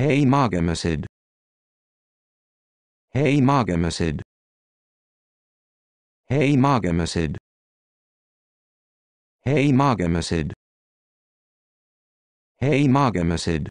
Hey Margamacid. Hey Margamacid. Hey Margamacid. Hey Margamacid. Hey Margamacid.